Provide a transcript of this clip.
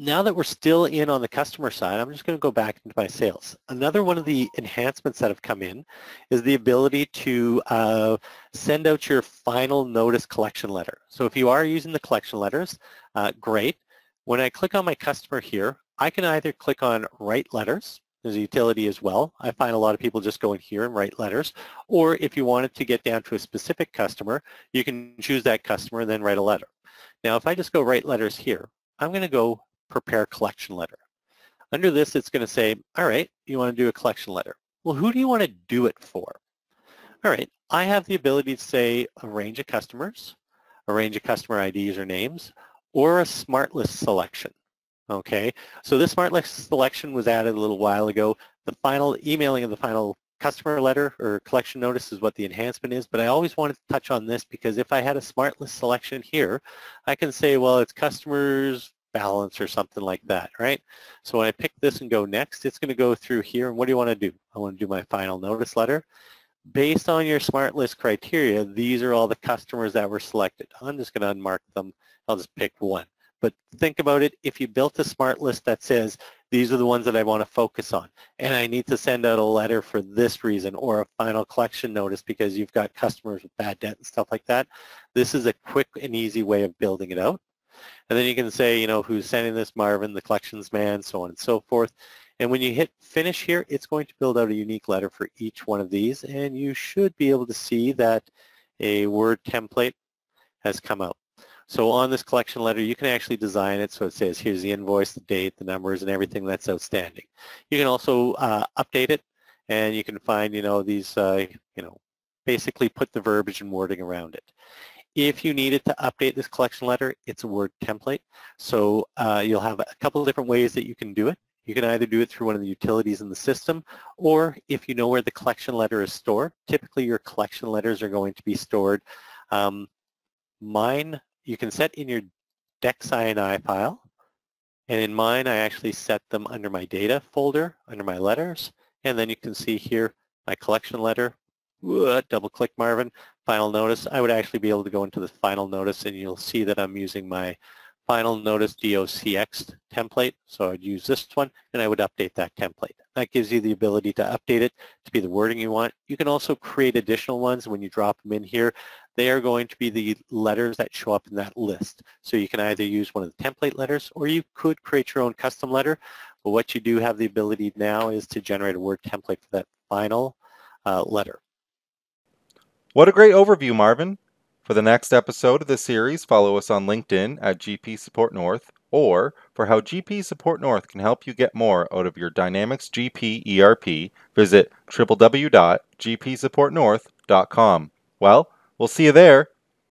now that we're still in on the customer side, I'm just going to go back into my sales. Another one of the enhancements that have come in is the ability to uh, send out your final notice collection letter. So if you are using the collection letters, uh, great. When I click on my customer here, I can either click on write letters, there's a utility as well. I find a lot of people just go in here and write letters. Or if you wanted to get down to a specific customer, you can choose that customer and then write a letter. Now, if I just go write letters here, I'm going to go prepare collection letter. Under this, it's going to say, all right, you want to do a collection letter. Well, who do you want to do it for? All right, I have the ability to say a range of customers, a range of customer IDs or names, or a smart list selection. Okay, so this smart list selection was added a little while ago. The final emailing of the final customer letter or collection notice is what the enhancement is, but I always wanted to touch on this because if I had a smart list selection here, I can say, well, it's customers balance or something like that, right? So when I pick this and go next, it's going to go through here. And what do you want to do? I want to do my final notice letter. Based on your smart list criteria, these are all the customers that were selected. I'm just going to unmark them. I'll just pick one. But think about it, if you built a smart list that says, these are the ones that I want to focus on, and I need to send out a letter for this reason or a final collection notice because you've got customers with bad debt and stuff like that, this is a quick and easy way of building it out. And then you can say, you know, who's sending this, Marvin, the collections man, so on and so forth. And when you hit finish here, it's going to build out a unique letter for each one of these, and you should be able to see that a Word template has come out. So on this collection letter, you can actually design it so it says here's the invoice, the date, the numbers, and everything that's outstanding. You can also uh, update it, and you can find, you know, these, uh, you know, basically put the verbiage and wording around it. If you needed to update this collection letter, it's a Word template. So uh, you'll have a couple of different ways that you can do it. You can either do it through one of the utilities in the system, or if you know where the collection letter is stored, typically your collection letters are going to be stored. Um, mine you can set in your DexINI file. And in mine, I actually set them under my data folder, under my letters. And then you can see here my collection letter. Double click Marvin, final notice. I would actually be able to go into the final notice and you'll see that I'm using my final notice DOCX template. So I'd use this one and I would update that template. That gives you the ability to update it to be the wording you want. You can also create additional ones when you drop them in here. They are going to be the letters that show up in that list. So you can either use one of the template letters or you could create your own custom letter. But what you do have the ability now is to generate a Word template for that final uh, letter. What a great overview, Marvin. For the next episode of the series, follow us on LinkedIn at GP Support North or for how GP Support North can help you get more out of your Dynamics GP ERP, visit www.gpsupportnorth.com. Well, we'll see you there.